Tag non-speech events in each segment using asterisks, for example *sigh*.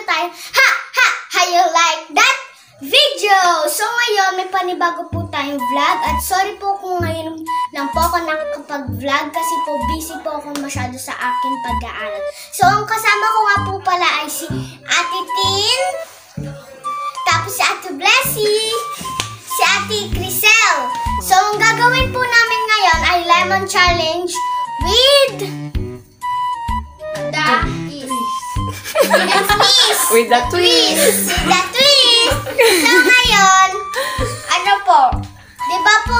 na tayo. Ha! Ha! How you like that video? So ngayon, may panibago po tayong vlog. At sorry po kung ngayon lang po ako nakakapag-vlog kasi po busy po ako masyado sa akin pag-aaral. So ang kasama ko nga po pala ay si Ate Tin, tapos si Ate Blessy, si Ate Crisel. So ang gagawin po namin ngayon ay lemon challenge with With the twist. The twist! So ngayon, ano po, di ba po,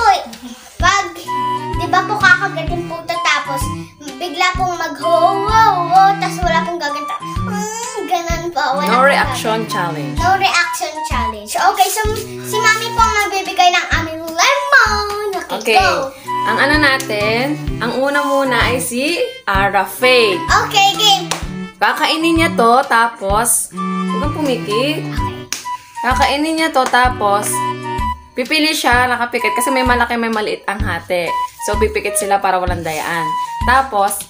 pag, di ba po kakagatin po ito tapos, bigla pong mag ho ho ho tapos wala pong gaganta. Mm, ganun po. Wala No reaction challenge. gagawin. No reaction challenge. Okay, so si Mami po ang magbibigay ng aming lemon. Okay, Okay. go. Ang ano natin, ang una muna ay si Ara Faye. Okay, game. Kakainin niya to, tapos, huwag kang pumikit. Kakainin niya to, tapos, pipili siya, nakapikit, kasi may malaki, may maliit ang hati. So, pipikit sila para walang dayaan. Tapos,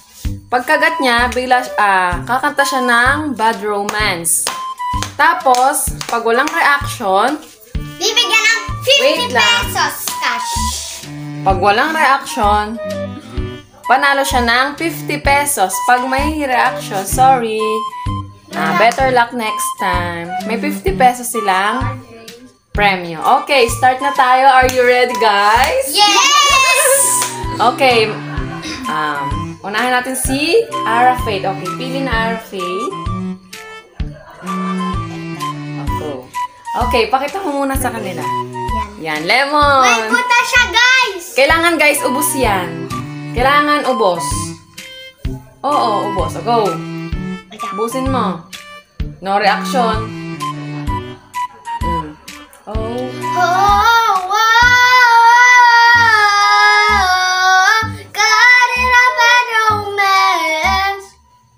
pagkagat niya, bigla, ah, kakanta siya ng Bad Romance. Tapos, pag walang reaction, Bibigyan ng 50 Wait lang. pesos cash. pag walang reaction, panalo siya ng 50 pesos. Pag may reaction, sorry. Ah, better luck next time. May 50 pesos silang premyo. Okay, start na tayo. Are you ready, guys? Yes! Okay. Um, unahin natin si Ara Faith. Okay, pili na Ara Faith. Okay. Okay, pakita mo muna sa kanila. Yan. Yan, May lemon. buta siya, guys! Kailangan guys, ubos yan. Kailangan ubos. Oo, ubos. Go. Ubusin mo. No reaction. Mm. Oh. Oh, wow! Got it up at romance.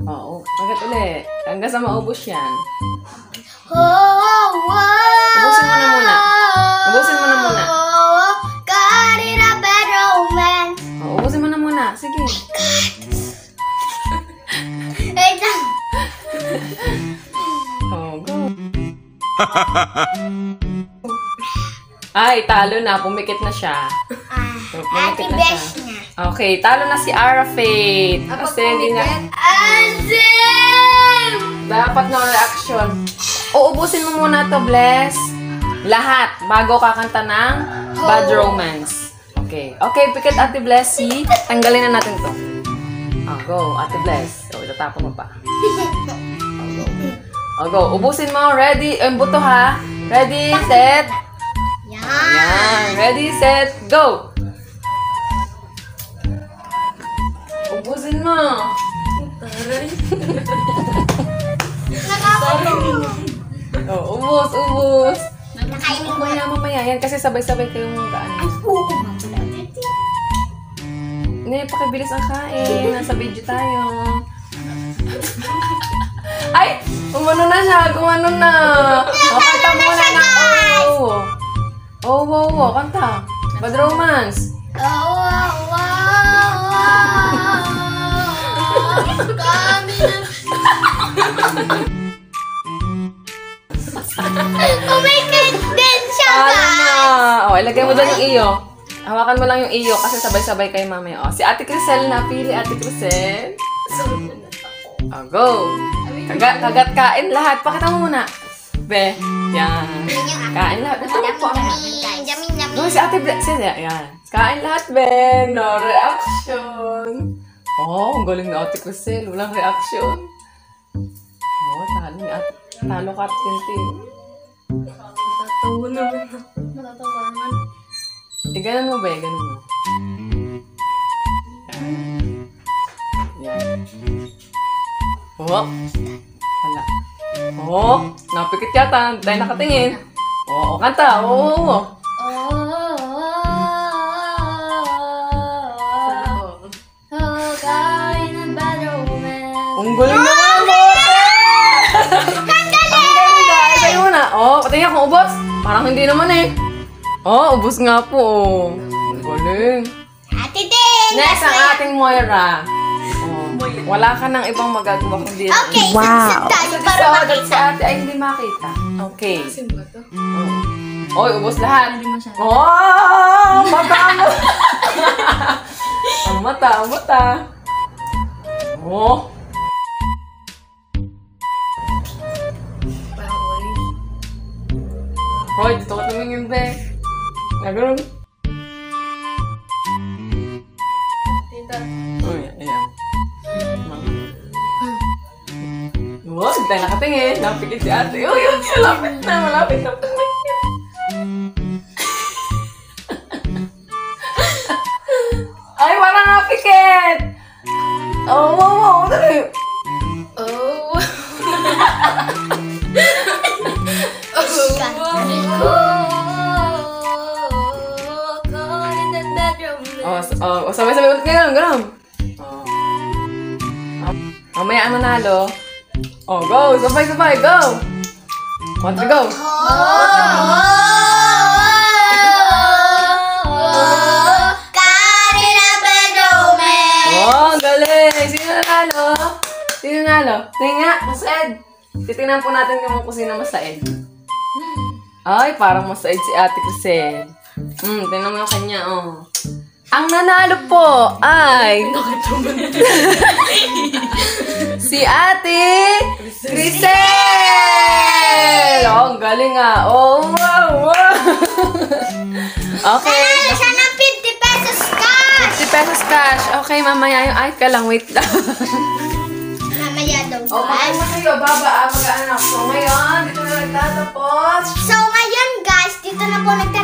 Oo. Agad ulit. Hanggang sa maubos yan. Oh, wow! Oh, *laughs* go. Ay, talo na. Pumikit na siya. Ah, Ate na Besh siya. niya. Okay, talo na si Ara Faith. Kasi hindi niya... Azim! Dapat no reaction. Uubusin mo muna to, Bless. Lahat, bago kakanta ng Bad Romance. Okay. Okay, pikit Ate Blessy. Tanggalin na natin to. Oh, go, Ate Bless. Oh, itatapon mo pa. *laughs* Oh, go. Ubusin mo. Ready? Ang buto ha. Ready, set. Yan. Yan. Ready, set, go. Ubusin mo. Nakakatawa. Oh, ubus, ubus. Nakainin ko Mamaya, mamaya. Yan kasi sabay-sabay kayong ano. Mabula. Hindi, pakibilis ang kain. Nasa video tayo. *laughs* Ay! Umano na siya. Gumano na. O, kanta muna ng oh. Oh, wow, wow. Kanta. Bad Romance. Oh, wow, wow, wow. Kami na... Umikit din siya, guys! na. O, ilagay mo doon yung iyo. Hawakan mo lang yung iyo kasi sabay-sabay kayo mamaya. O, si Ate Crisel na. Pili, Ate Crisel. O, go. Kagat, kagat kain lahat. Pakita mo muna. Be. Yan. Kain lahat. Ito po. Yummy, yummy, yummy. No, si Ate Ble- si Yan. Kain lahat, Ben. No reaction. Oh, ang galing ni Ate Crisel. Walang reaction. Oh, talo ni Ate. Talo ka, Tintin. Natatawa naman. Natatawa naman. Eh, ganun mo ba eh? Ganun mo. Oh. Wala. Oh. Napikit yata. Dahil nakatingin. Oo, oh, kanta. Oo. Oh, oh. Oh, oh. Ang galing naman! Ang guys! Sa'yo muna. Oh, patingin kung ubos. Parang hindi naman eh. Oh, ubos nga po. Oh. Ang galing. Ate din! Next, ang ating Moira. Wala ka nang ibang magagawa kundi yun. Okay, Wow. tayo para makita. ate ay hindi makita. Okay. Oh. Oy, ubos lahat. Oh, mata mo. *laughs* ang mata, ang mata. Oh. Hoy, dito ka tumingin, be. Nagano'n. Tayo nakatingin. Napikit si ate. Uy, uy, malapit na, malapit na. Ay, wala napikit! Oh, wow, wow, dali. Oh. Oh, oh, oh, sabay-sabay ulit ganun, ganun. Oh, Mamaya ang manalo. Oh, go! Sabay-sabay, go! One, three, go! Oh, galing! Sino nanalo? Tinga, masaid. Titingnan po natin kung kung sino masaid. Ay, parang masaid si Ate Kusel. Hmm, tingnan mo yung kanya, oh. Ang nanalo po ay... *laughs* si Ate Crisel! Oh, ang galing ah. Oh, wow, wow. okay. Nanalo siya ng 50 pesos cash. 50 pesos cash. Okay, mamaya yung ay ka lang. Wait lang. Mamaya daw, oh, guys. mag kayo, baba, ah, mag-anak. So, ngayon, dito na nagtatapos. So, ngayon guys, dito na po nagtatapos